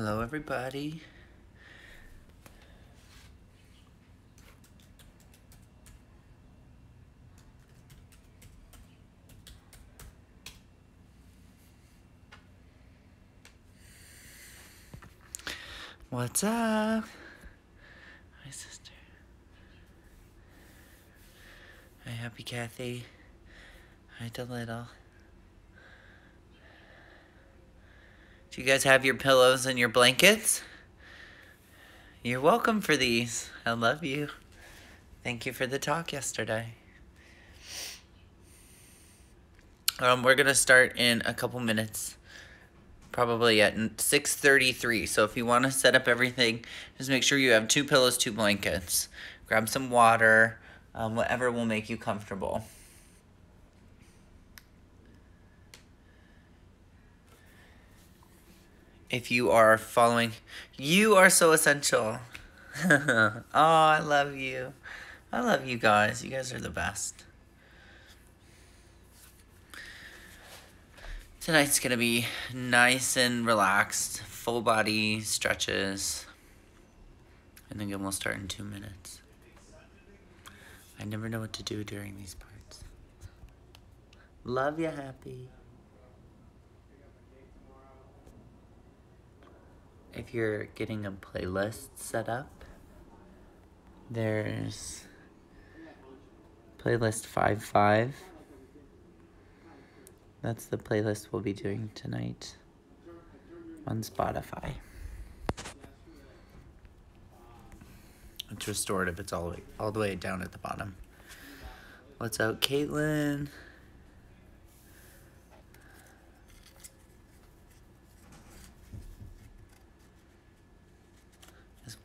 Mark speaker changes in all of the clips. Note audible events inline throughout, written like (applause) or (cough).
Speaker 1: Hello, everybody. What's up? Hi, sister. Hi, Happy Kathy. Hi, Delittle. Do you guys have your pillows and your blankets? You're welcome for these. I love you. Thank you for the talk yesterday. Um, we're gonna start in a couple minutes, probably at six thirty-three. So if you want to set up everything, just make sure you have two pillows, two blankets. Grab some water, um, whatever will make you comfortable. If you are following. You are so essential. (laughs) oh, I love you. I love you guys. You guys are the best. Tonight's going to be nice and relaxed, full body stretches. And then we'll start in two minutes. I never know what to do during these parts. Love you, happy. If you're getting a playlist set up, there's playlist 5 5. That's the playlist we'll be doing tonight on Spotify. It's restorative, it's all the way, all the way down at the bottom. What's up, Caitlin?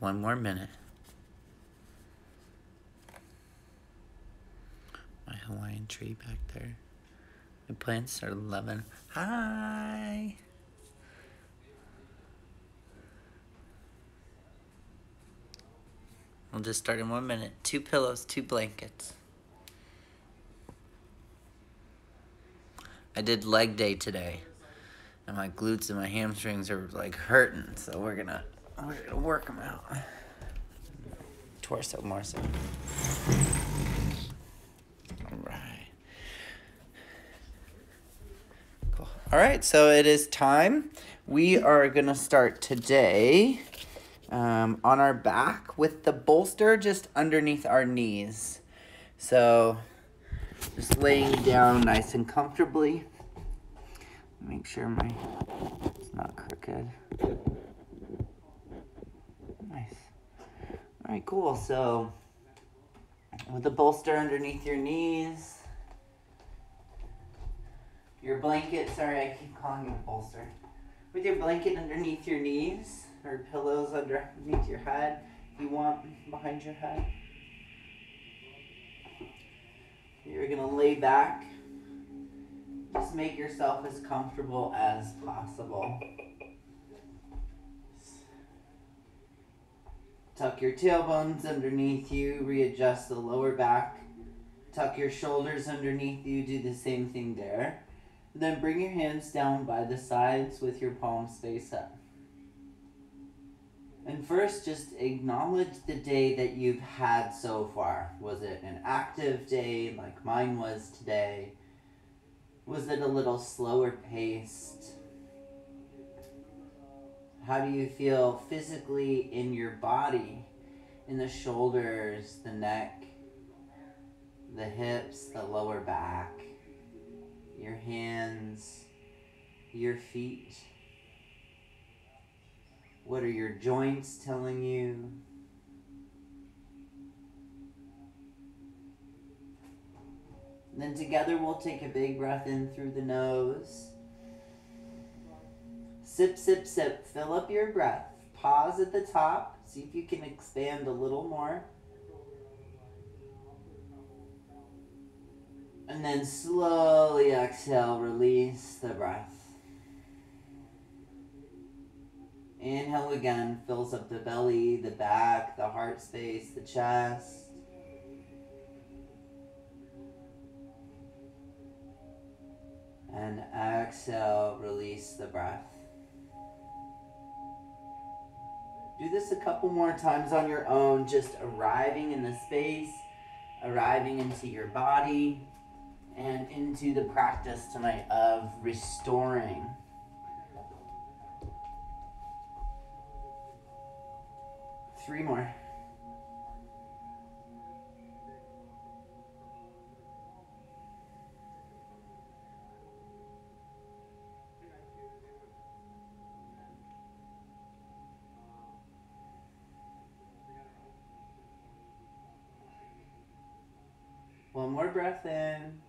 Speaker 1: One more minute. My Hawaiian tree back there. My plants are loving. Hi. We'll just start in one minute. Two pillows, two blankets. I did leg day today. And my glutes and my hamstrings are like hurting, so we're gonna we're gonna work them out. Torso more so. All right. Cool. All right, so it is time. We are gonna start today um, on our back with the bolster just underneath our knees. So just laying down nice and comfortably. Make sure my it's not crooked. All right, cool. So, with the bolster underneath your knees, your blanket, sorry, I keep calling it a bolster. With your blanket underneath your knees, or pillows underneath your head, if you want behind your head. You're gonna lay back. Just make yourself as comfortable as possible. Tuck your tailbones underneath you, readjust the lower back. Tuck your shoulders underneath you, do the same thing there. Then bring your hands down by the sides with your palms face up. And first, just acknowledge the day that you've had so far. Was it an active day like mine was today? Was it a little slower paced? How do you feel physically in your body? In the shoulders, the neck, the hips, the lower back, your hands, your feet? What are your joints telling you? then together we'll take a big breath in through the nose. Sip, sip, sip. Fill up your breath. Pause at the top. See if you can expand a little more. And then slowly exhale, release the breath. Inhale again, fills up the belly, the back, the heart space, the chest. And exhale, release the breath. Do this a couple more times on your own, just arriving in the space, arriving into your body, and into the practice tonight of restoring. Three more. Breath in.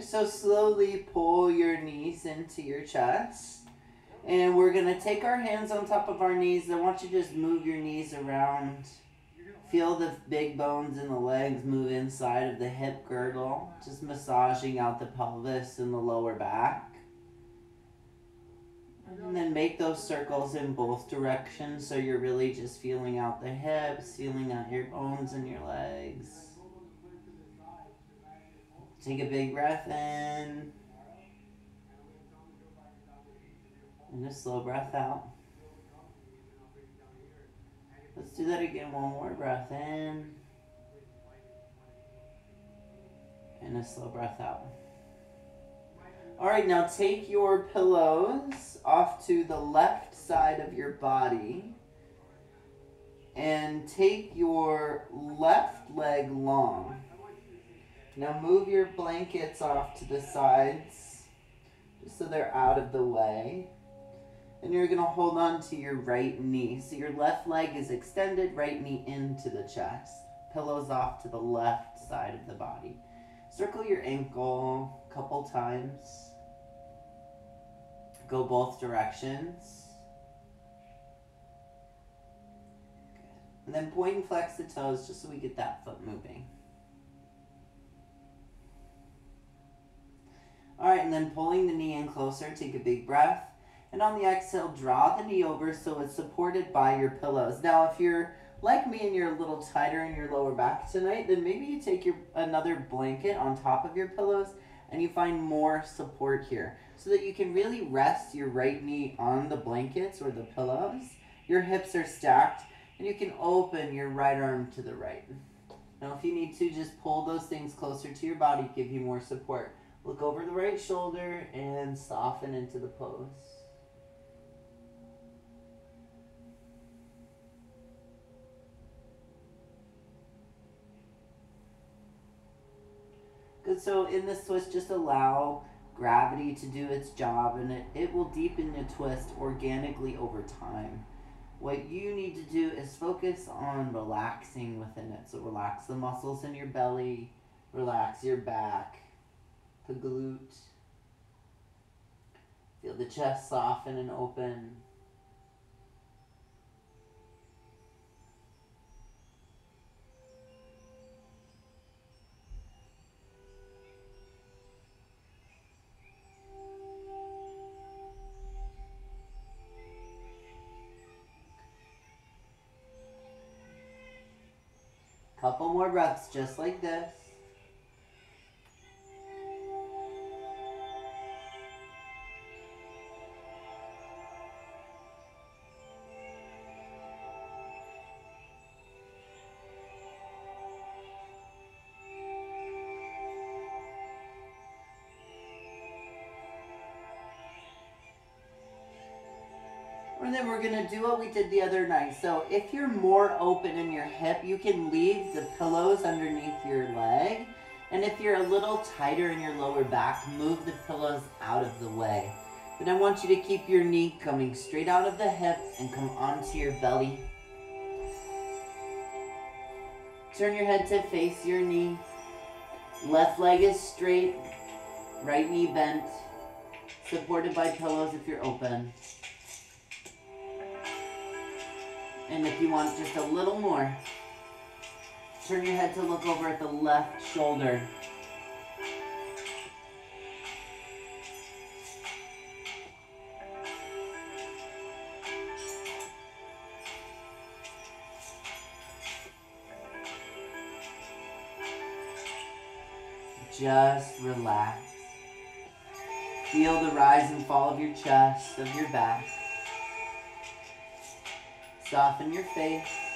Speaker 1: So slowly pull your knees into your chest. And we're going to take our hands on top of our knees. I want you to just move your knees around. Feel the big bones in the legs move inside of the hip girdle, just massaging out the pelvis and the lower back. And then make those circles in both directions so you're really just feeling out the hips, feeling out your bones and your legs. Take a big breath in. And a slow breath out. Let's do that again. One more breath in. And a slow breath out. All right, now take your pillows off to the left side of your body and take your left leg long. Now move your blankets off to the sides just so they're out of the way. And you're going to hold on to your right knee. So your left leg is extended, right knee into the chest. Pillows off to the left side of the body. Circle your ankle a couple times. Go both directions. Good. And then point and flex the toes just so we get that foot moving. All right, and then pulling the knee in closer, take a big breath. And on the exhale, draw the knee over so it's supported by your pillows. Now, if you're like me and you're a little tighter in your lower back tonight, then maybe you take your another blanket on top of your pillows and you find more support here so that you can really rest your right knee on the blankets or the pillows. Your hips are stacked and you can open your right arm to the right. Now, if you need to, just pull those things closer to your body, give you more support. Look over the right shoulder and soften into the pose. Good, so in this twist, just allow gravity to do its job and it, it will deepen the twist organically over time. What you need to do is focus on relaxing within it. So relax the muscles in your belly, relax your back, the glute. Feel the chest soften and open. More breaths just like this. Do what we did the other night. So if you're more open in your hip, you can leave the pillows underneath your leg. And if you're a little tighter in your lower back, move the pillows out of the way. But I want you to keep your knee coming straight out of the hip and come onto your belly. Turn your head to face your knee. Left leg is straight, right knee bent, supported by pillows if you're open. And if you want just a little more, turn your head to look over at the left shoulder. Just relax. Feel the rise and fall of your chest, of your back. Soften your face.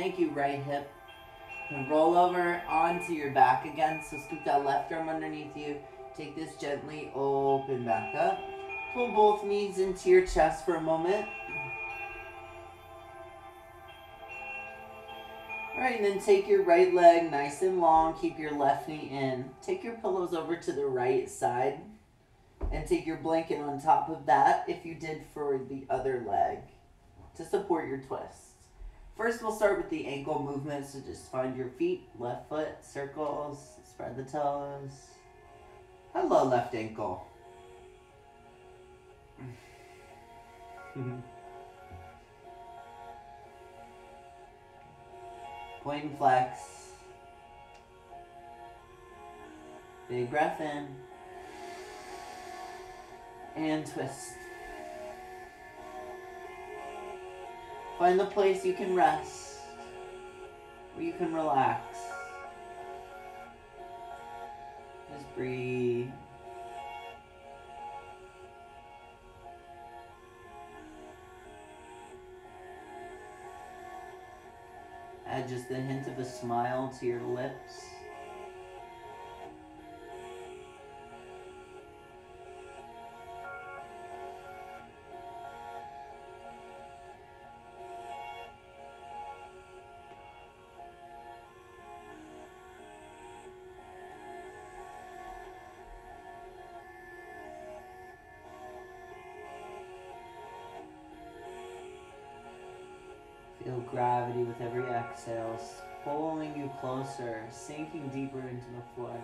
Speaker 1: Thank you, right hip. And roll over onto your back again. So scoop that left arm underneath you. Take this gently open back up. Pull both knees into your chest for a moment. Alright, and then take your right leg nice and long. Keep your left knee in. Take your pillows over to the right side. And take your blanket on top of that if you did for the other leg to support your twist. First, we'll start with the ankle movement. So just find your feet, left foot, circles, spread the toes. Hello, left ankle. (laughs) Point and flex. Big breath in. And twist. Find the place you can rest, where you can relax. Just breathe. Add just a hint of a smile to your lips. Feel gravity with every exhale, pulling you closer, sinking deeper into the floor.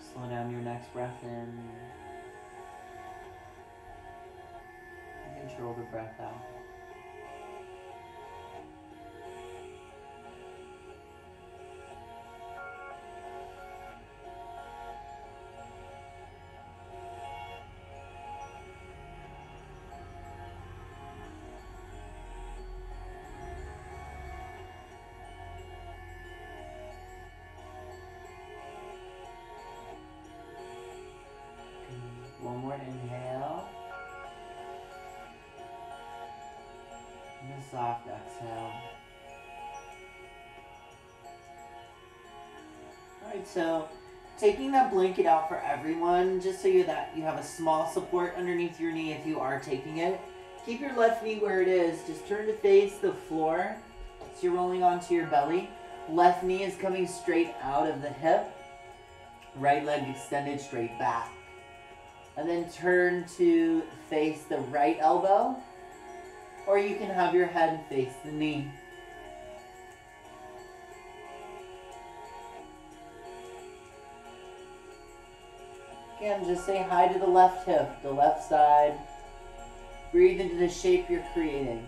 Speaker 1: Slow down your next breath in. And control the breath out. So taking that blanket out for everyone, just so you that you have a small support underneath your knee if you are taking it. Keep your left knee where it is. Just turn to face the floor. So you're rolling onto your belly. Left knee is coming straight out of the hip. Right leg extended straight back. And then turn to face the right elbow. Or you can have your head face the knee. Just say hi to the left hip, the left side. Breathe into the shape you're creating.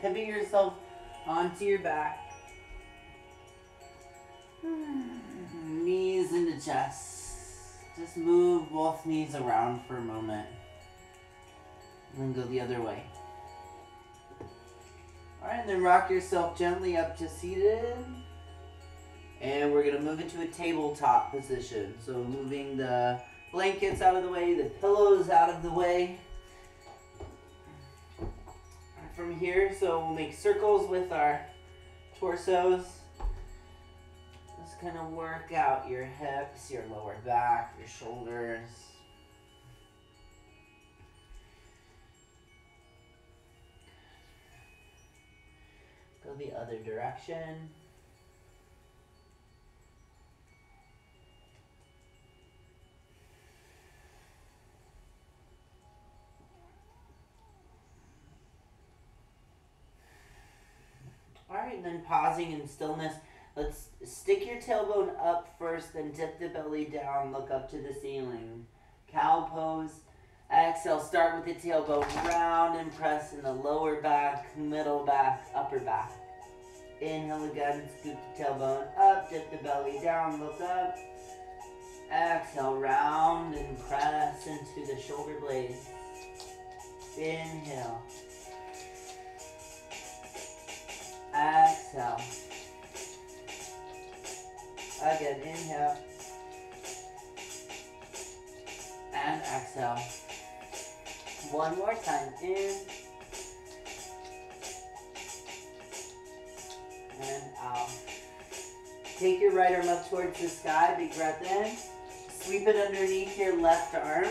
Speaker 1: Pivot yourself onto your back. (sighs) Knees into chest. Just move both knees around for a moment. And then go the other way. Alright, and then rock yourself gently up to seated. And we're gonna move into a tabletop position. So moving the blankets out of the way, the pillows out of the way. From here, so we'll make circles with our torsos. Just kind of work out your hips, your lower back, your shoulders. Go the other direction. And then pausing in stillness. Let's stick your tailbone up first, then dip the belly down, look up to the ceiling. Cow pose. Exhale, start with the tailbone round and press in the lower back, middle back, upper back. Inhale again, scoop the tailbone up, dip the belly down, look up. Exhale, round and press into the shoulder blades. Inhale. Exhale. Again, inhale. And exhale. One more time. In. And out. Take your right arm up towards the sky. Big breath in. Sweep it underneath your left arm.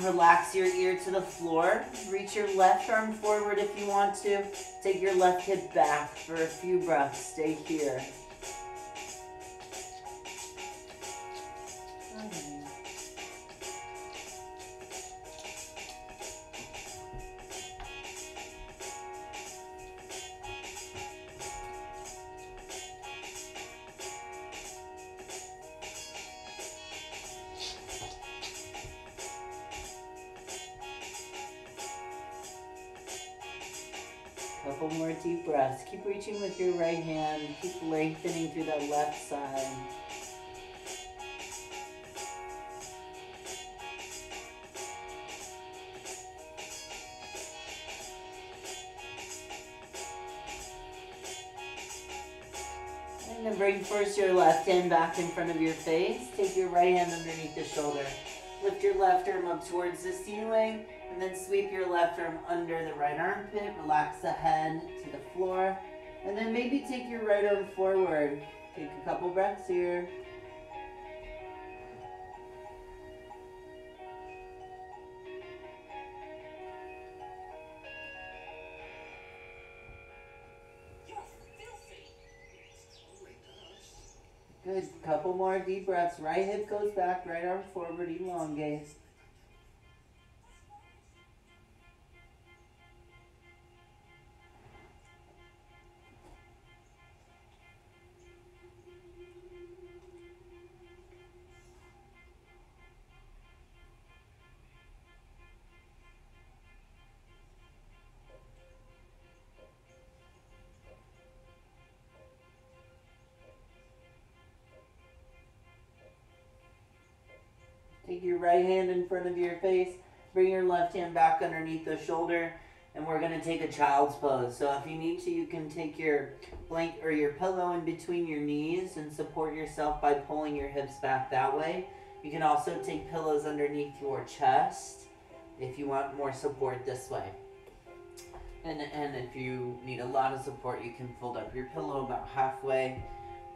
Speaker 1: Relax your ear to the floor. Reach your left arm forward if you want to. Take your left hip back for a few breaths. Stay here. Bring first your left hand back in front of your face. Take your right hand underneath the shoulder. Lift your left arm up towards the ceiling. And then sweep your left arm under the right armpit. Relax the head to the floor. And then maybe take your right arm forward. Take a couple breaths here. Couple more deep breaths. Right hip goes back, right arm forward, elongate. Your right hand in front of your face. Bring your left hand back underneath the shoulder. And we're going to take a child's pose. So if you need to, you can take your blank or your pillow in between your knees and support yourself by pulling your hips back that way. You can also take pillows underneath your chest if you want more support this way. And, and if you need a lot of support, you can fold up your pillow about halfway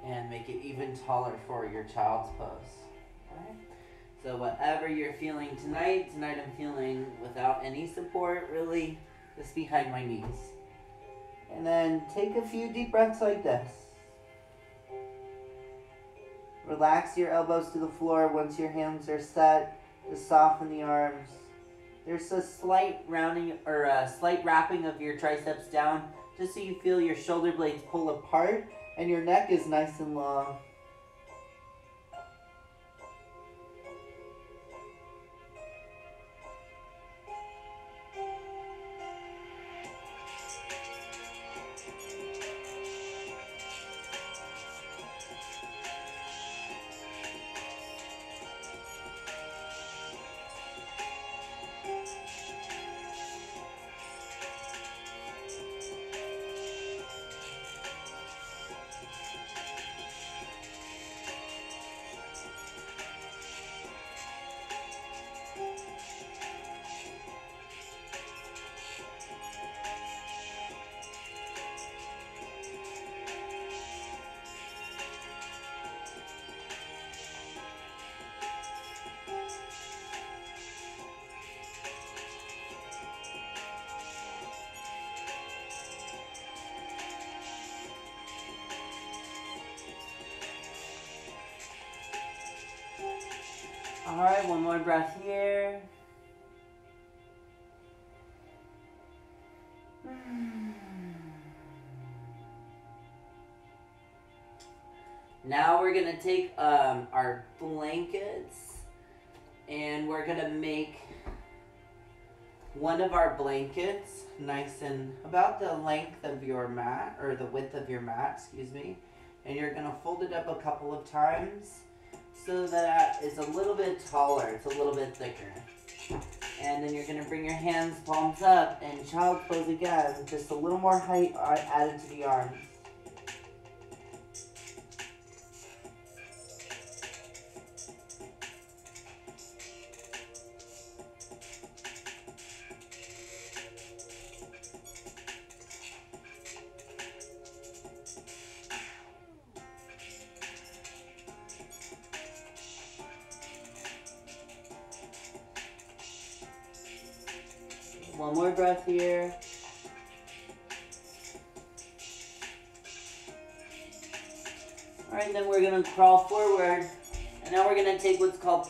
Speaker 1: and make it even taller for your child's pose. Alright? So whatever you're feeling tonight, tonight I'm feeling without any support, really, just behind my knees. And then take a few deep breaths like this. Relax your elbows to the floor once your hands are set. to soften the arms. There's a slight rounding or a slight wrapping of your triceps down just so you feel your shoulder blades pull apart and your neck is nice and long. All right, one more breath here. Now we're gonna take um, our blankets and we're gonna make one of our blankets nice and about the length of your mat or the width of your mat, excuse me. And you're gonna fold it up a couple of times so that it's a little bit taller, it's a little bit thicker. And then you're going to bring your hands palms up and child pose again, just a little more height uh, added to the arms.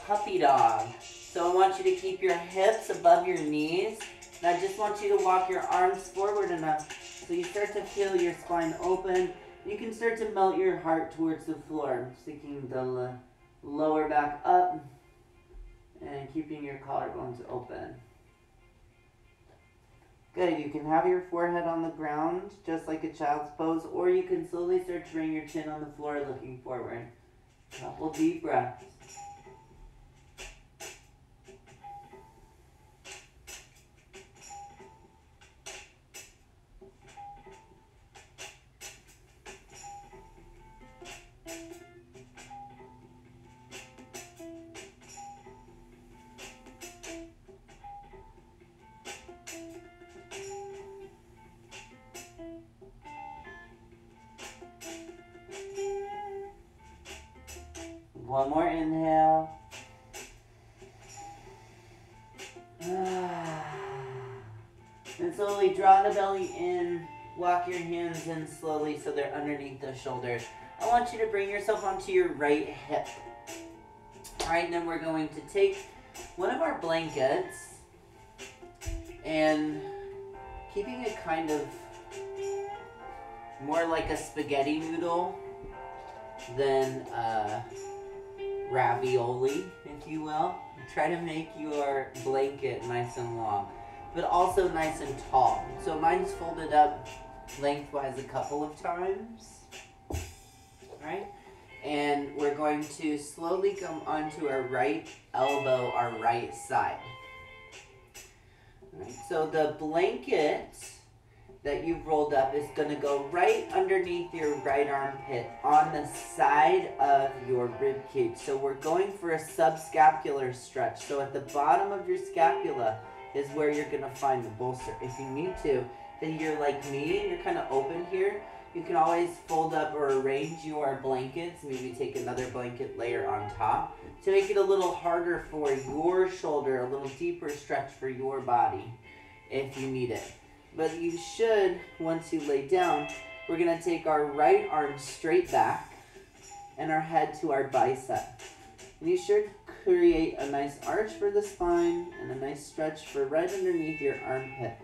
Speaker 1: Puppy dog. So I want you to keep your hips above your knees. And I just want you to walk your arms forward enough so you start to feel your spine open. You can start to melt your heart towards the floor, sticking the lower back up and keeping your collarbones open. Good, you can have your forehead on the ground, just like a child's pose, or you can slowly start to bring your chin on the floor looking forward. Couple deep breaths. One more inhale. And slowly draw the belly in. Walk your hands in slowly so they're underneath the shoulders. I want you to bring yourself onto your right hip. Alright, and then we're going to take one of our blankets and keeping it kind of more like a spaghetti noodle than uh, ravioli, if you will. Try to make your blanket nice and long, but also nice and tall. So mine's folded up lengthwise a couple of times, right? And we're going to slowly come onto our right elbow, our right side. Right, so the blanket that you've rolled up is going to go right underneath your right armpit on the side of your rib cage. So we're going for a subscapular stretch. So at the bottom of your scapula is where you're going to find the bolster. If you need to, then you're like me and you're kind of open here, you can always fold up or arrange your blankets. Maybe take another blanket layer on top to make it a little harder for your shoulder, a little deeper stretch for your body if you need it. But you should, once you lay down, we're gonna take our right arm straight back and our head to our bicep. And you should create a nice arch for the spine and a nice stretch for right underneath your armpit.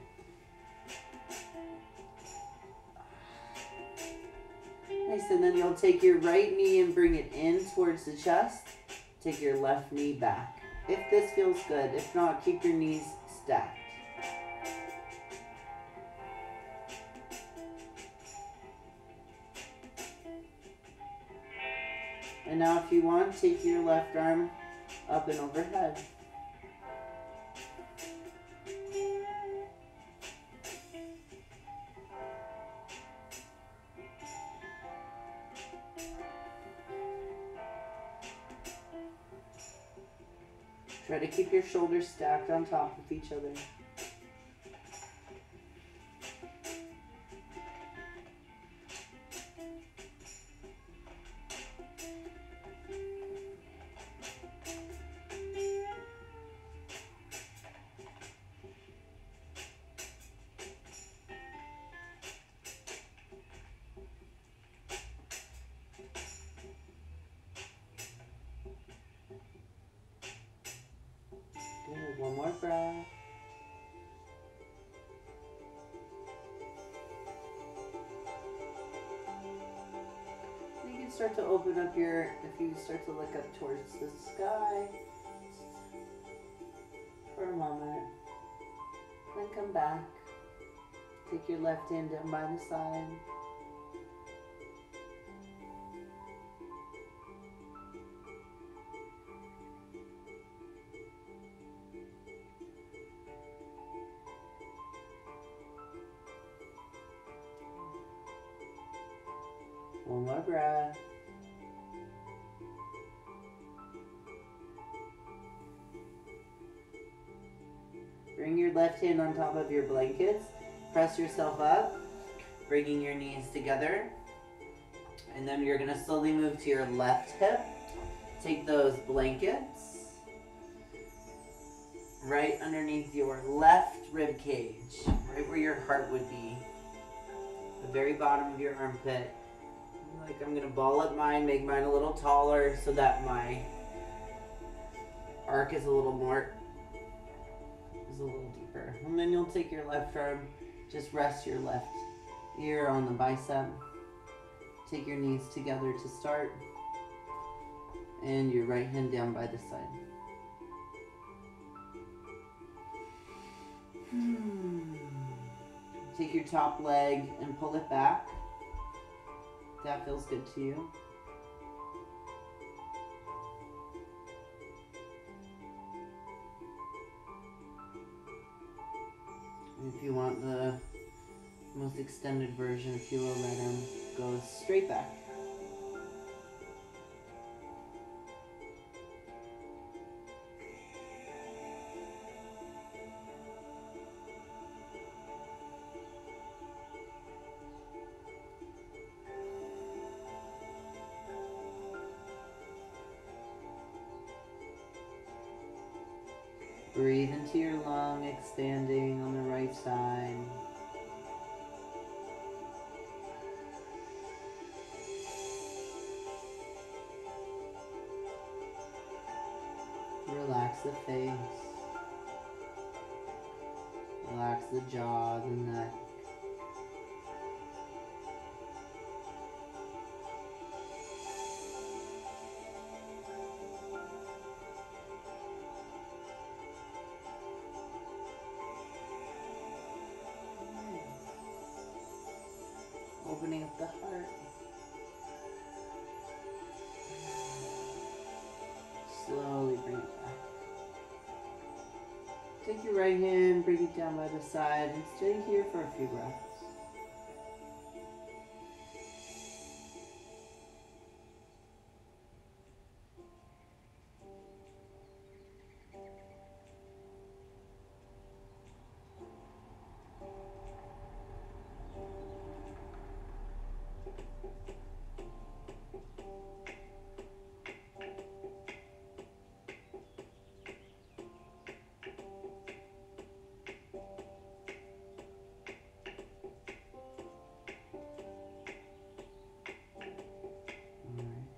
Speaker 1: Nice, and then you'll take your right knee and bring it in towards the chest. Take your left knee back. If this feels good, if not, keep your knees stacked. And now if you want, take your left arm up and overhead. Try to keep your shoulders stacked on top of each other. Start to look up towards the sky for a moment. Then come back. Take your left hand down by the side. On top of your blankets. Press yourself up, bringing your knees together. And then you're going to slowly move to your left hip. Take those blankets right underneath your left rib cage, right where your heart would be. The very bottom of your armpit. Like I'm gonna ball up mine, make mine a little taller so that my arc is a little more is a little deeper. And then you'll take your left arm, just rest your left ear on the bicep. Take your knees together to start. And your right hand down by the side. Hmm. Take your top leg and pull it back. That feels good to you. If you want the most extended version, if you will let him go straight back. Breathe into your lung, expanding on the right side. Relax the face. Relax the jaw, the neck. Bring it down by the side, and stay here for a few breaths.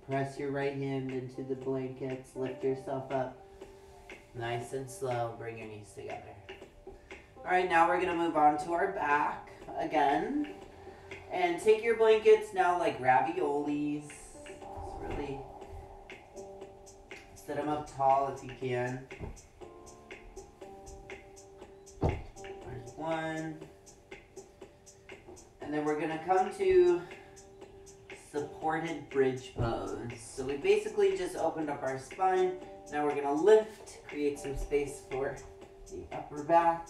Speaker 1: Press your right hand into the blankets. Lift yourself up. Nice and slow. Bring your knees together. All right, now we're gonna move on to our back again. And take your blankets now like raviolis. Really set them up tall if you can. There's one. And then we're gonna come to supported bridge pose. So we basically just opened up our spine. Now we're gonna lift, create some space for the upper back.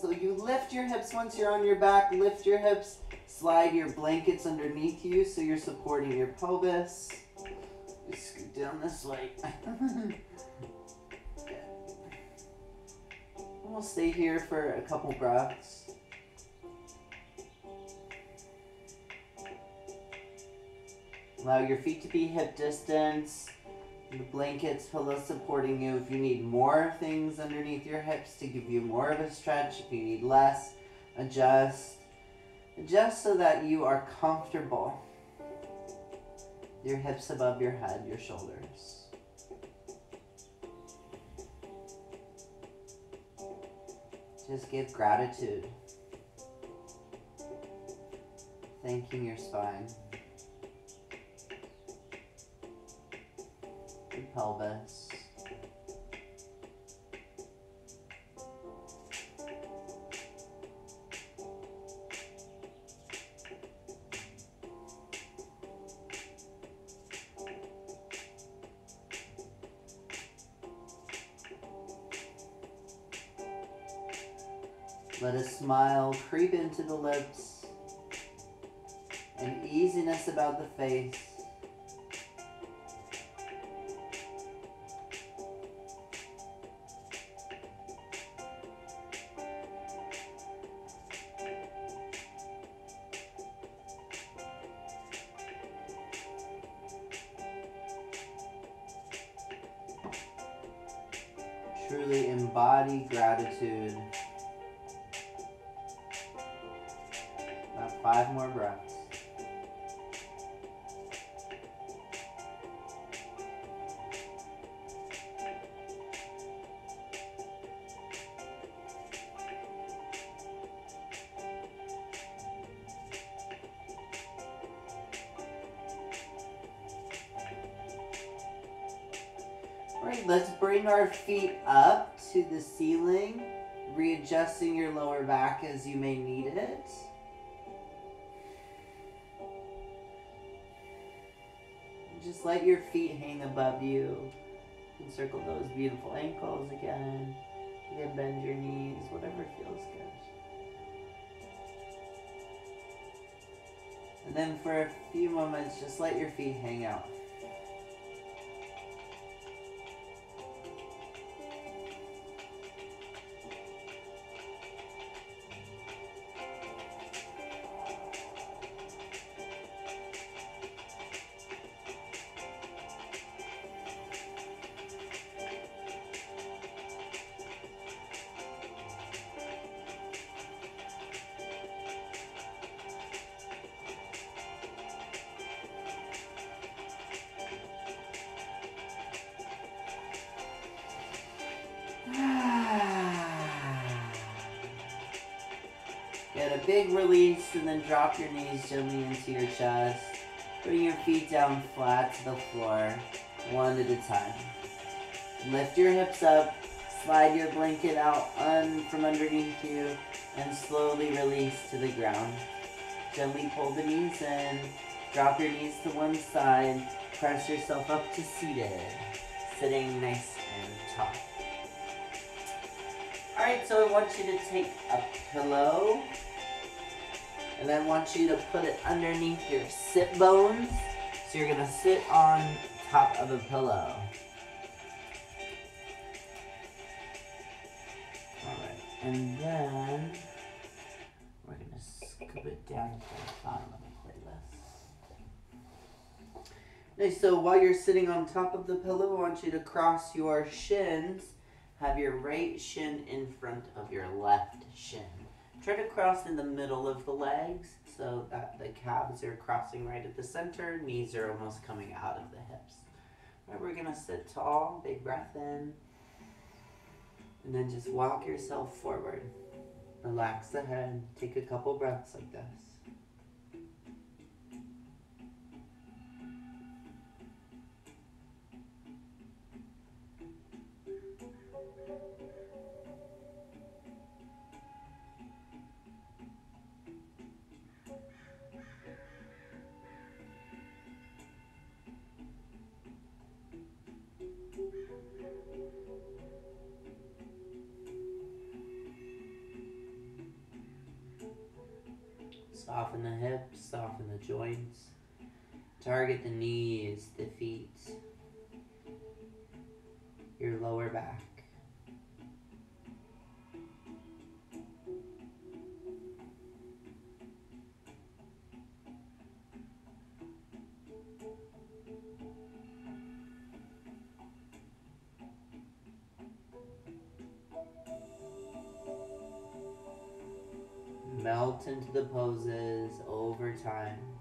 Speaker 1: So you lift your hips once you're on your back, lift your hips, slide your blankets underneath you so you're supporting your pelvis. Scoot down this way. (laughs) we'll stay here for a couple breaths. Allow your feet to be hip distance. The blankets, pillows supporting you. If you need more things underneath your hips to give you more of a stretch, if you need less, adjust. Adjust so that you are comfortable. Your hips above your head, your shoulders. Just give gratitude. Thanking your spine. Pelvis. Let a smile creep into the lips, an easiness about the face. Feet up to the ceiling, readjusting your lower back as you may need it. Just let your feet hang above you. Encircle those beautiful ankles again. You can bend your knees, whatever feels good. And then for a few moments, just let your feet hang out. Release and then drop your knees gently into your chest. Bring your feet down flat to the floor, one at a time. Lift your hips up, slide your blanket out un from underneath you, and slowly release to the ground. Gently pull the knees in, drop your knees to one side, press yourself up to seated, sitting nice and tall. Alright, so I want you to take a pillow and I want you to put it underneath your sit bones. So you're gonna sit on top of a pillow. Alright, and then we're gonna scoop it down to the bottom of the playlist. Nice, so while you're sitting on top of the pillow, I want you to cross your shins. Have your right shin in front of your left shin. Try to cross in the middle of the legs so that the calves are crossing right at the center, knees are almost coming out of the hips. Right, we're gonna sit tall, big breath in, and then just walk yourself forward. Relax the head, take a couple breaths like this. Joints. Target the knees, the feet, your lower back. Melt into the poses over time.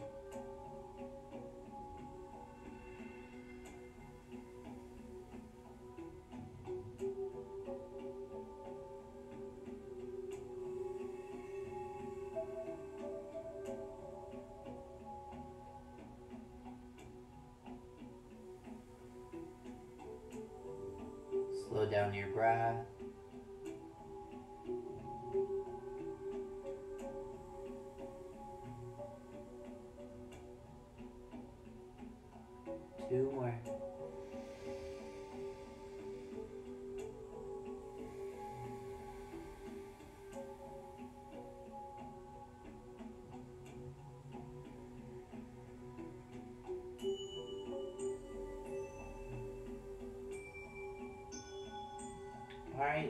Speaker 1: Down your breath.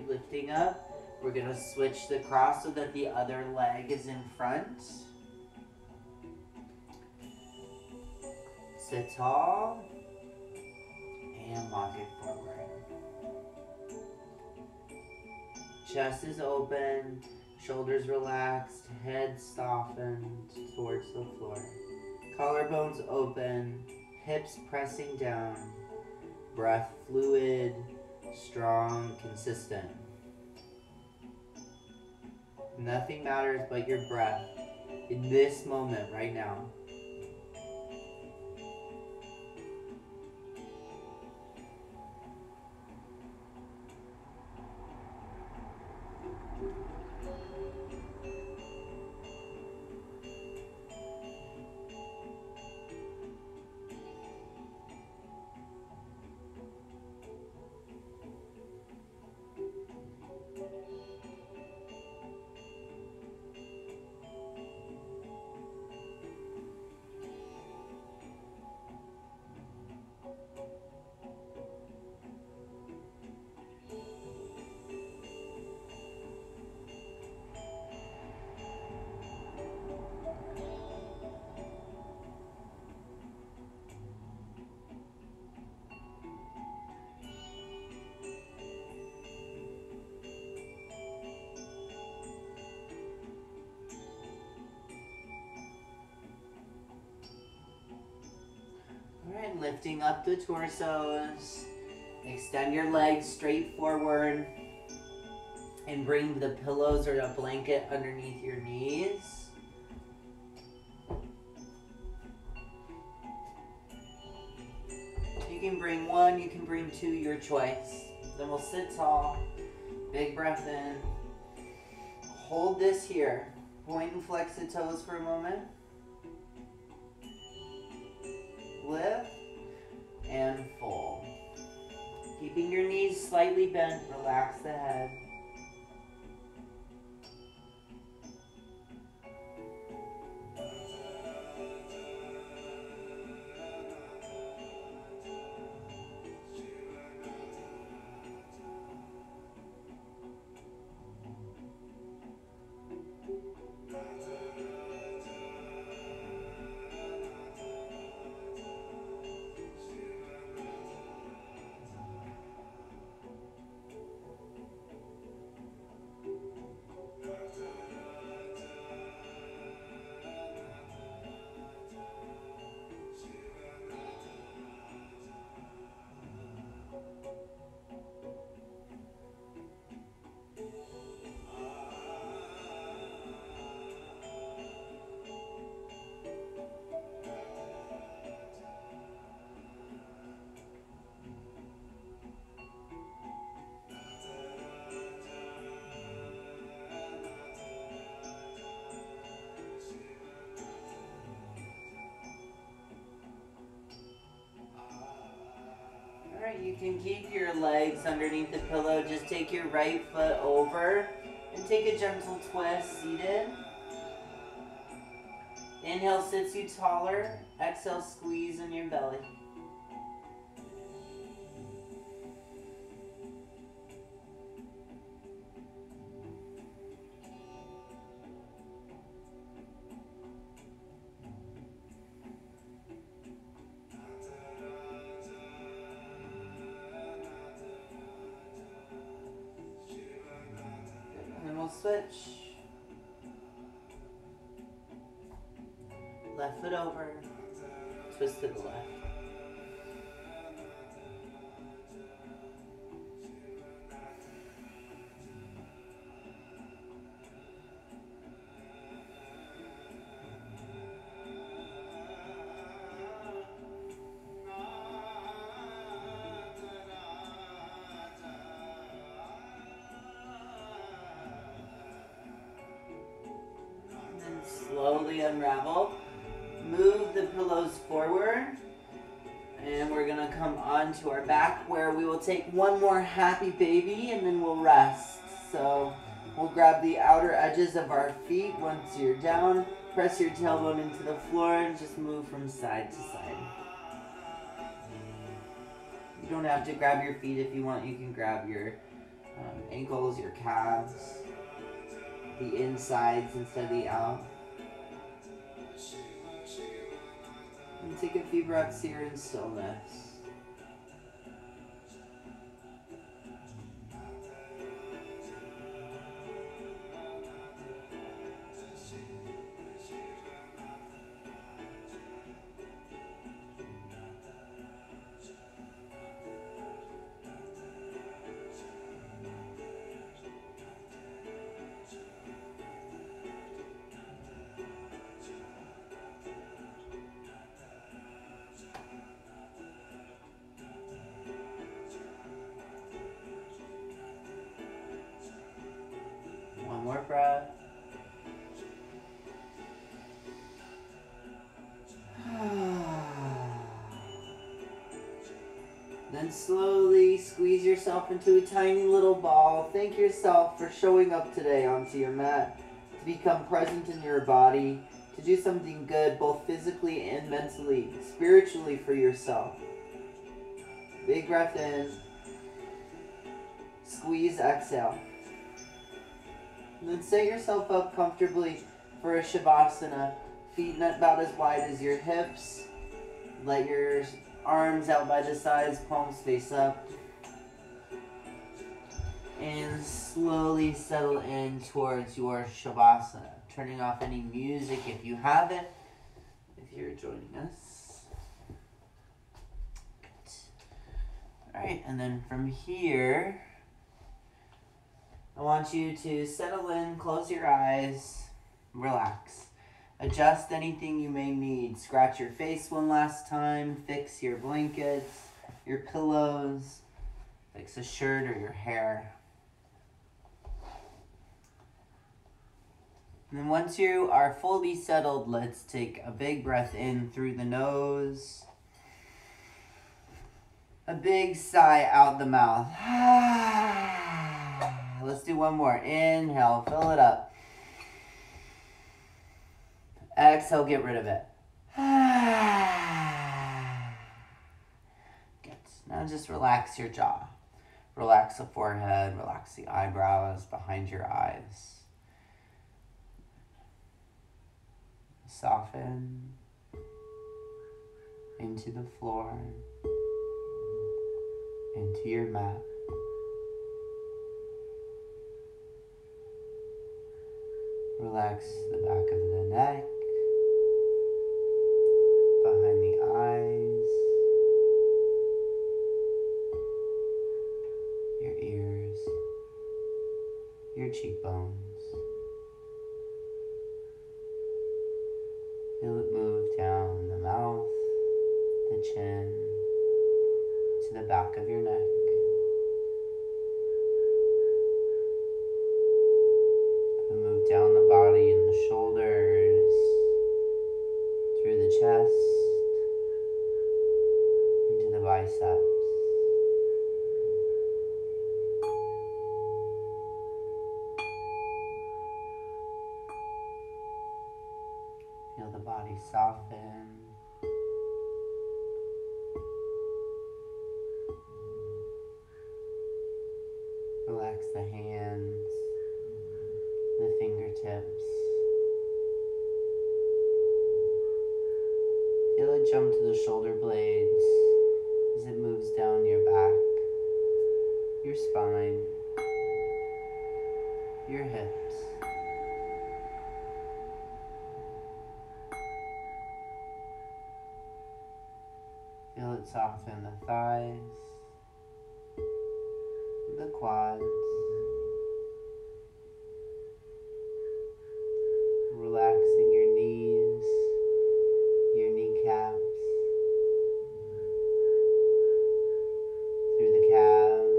Speaker 1: Lifting up. We're going to switch the cross so that the other leg is in front. Sit tall. And walk it forward. Chest is open. Shoulders relaxed. Head softened towards the floor. Collarbones open. Hips pressing down. Breath fluid. Strong, consistent. Nothing matters but your breath in this moment right now. Lifting up the torsos. Extend your legs straight forward. And bring the pillows or a blanket underneath your knees. You can bring one, you can bring two, your choice. Then we'll sit tall. Big breath in. Hold this here. Point and flex the toes for a moment. You can keep your legs underneath the pillow, just take your right foot over and take a gentle twist seated. Inhale sits you taller. Exhale, squeeze in your belly. Unravel. Move the pillows forward. And we're gonna come onto our back where we will take one more happy baby and then we'll rest. So we'll grab the outer edges of our feet once you're down. Press your tailbone into the floor and just move from side to side. You don't have to grab your feet if you want. You can grab your um, ankles, your calves, the insides instead of the out. Take a few breaths here in stillness. Then slowly squeeze yourself into a tiny little ball. Thank yourself for showing up today onto your mat to become present in your body, to do something good both physically and mentally, spiritually for yourself. Big breath in. Squeeze, exhale. And then set yourself up comfortably for a Shavasana. Feet not about as wide as your hips. Let your arms out by the sides, palms face up. And slowly settle in towards your Shavasana. Turning off any music if you have it, if you're joining us. Alright, and then from here, I want you to settle in, close your eyes, relax. Adjust anything you may need. Scratch your face one last time, fix your blankets, your pillows, fix a shirt or your hair. And then once you are fully settled, let's take a big breath in through the nose. A big sigh out the mouth. (sighs) Let's do one more. Inhale, fill it up. Exhale, get rid of it. (sighs) Good. Now just relax your jaw. Relax the forehead, relax the eyebrows behind your eyes. Soften into the floor, into your mat. Relax the back of the neck, behind the eyes, your ears, your cheekbones. Feel it move down the mouth, the chin, to the back of your neck. Move down the body and the shoulders, through the chest into the biceps. Feel the body soften. Your spine, your hips. Feel it soften the thighs, the quads, relaxing your knees, your kneecaps, through the calves,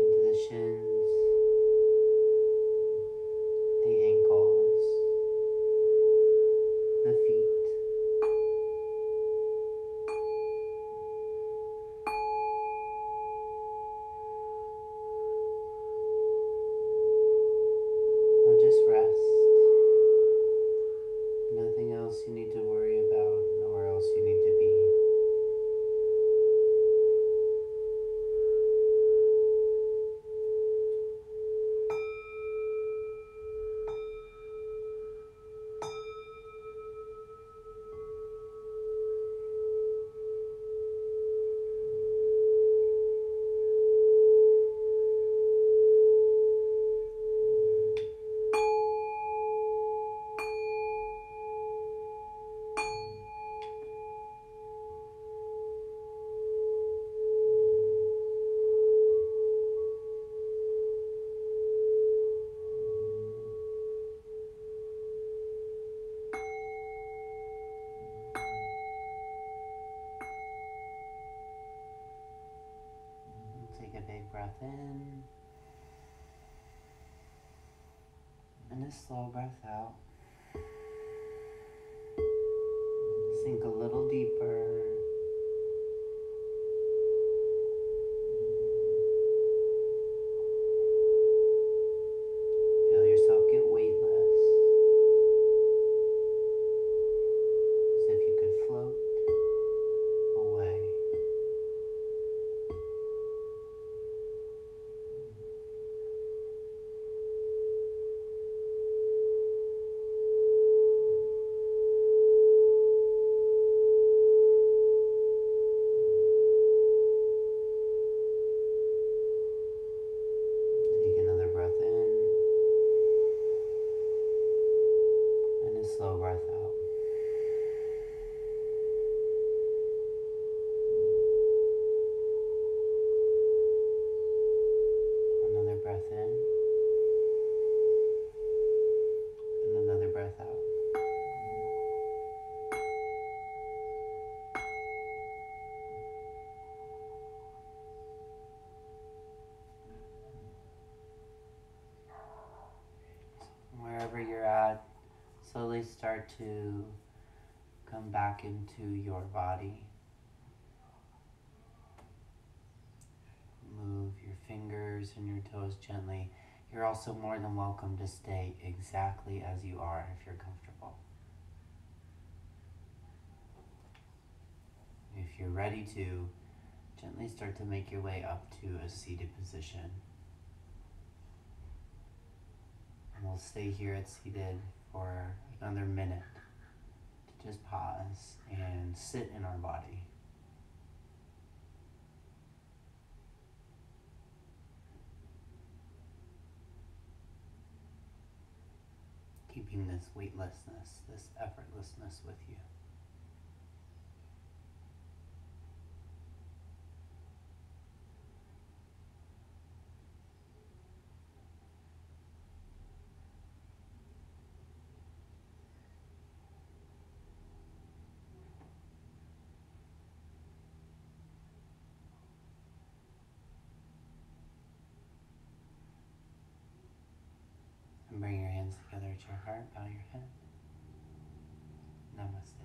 Speaker 1: into the shins, the ankles, the feet. Now just rest. Nothing else you need to worry about, nowhere else you need to be. Take a big breath in. And a slow breath out. Sink a little deeper. Feel yourself get weightless. As if you could float away. Take another breath in and a slow breath out. Another breath in and another breath out. wherever you're at, slowly start to come into your body. Move your fingers and your toes gently. You're also more than welcome to stay exactly as you are if you're comfortable. If you're ready to, gently start to make your way up to a seated position. And we'll stay here at seated for another minute just pause and sit in our body. Keeping this weightlessness, this effortlessness with you. And bring your your heart, bow your head. Namaste.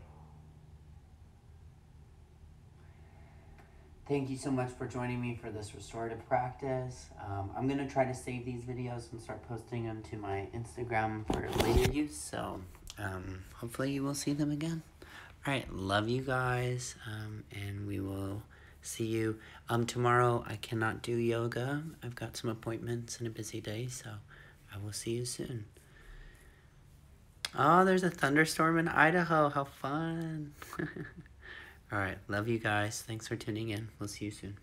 Speaker 1: thank you so much for joining me for this restorative practice. Um, I'm going to try to save these videos and start posting them to my Instagram for later use. So um, hopefully you will see them again. All right, love you guys, um, and we will see you. Um, tomorrow I cannot do yoga. I've got some appointments and a busy day, so I will see you soon. Oh, there's a thunderstorm in Idaho. How fun. (laughs) All right. Love you guys. Thanks for tuning in. We'll see you soon.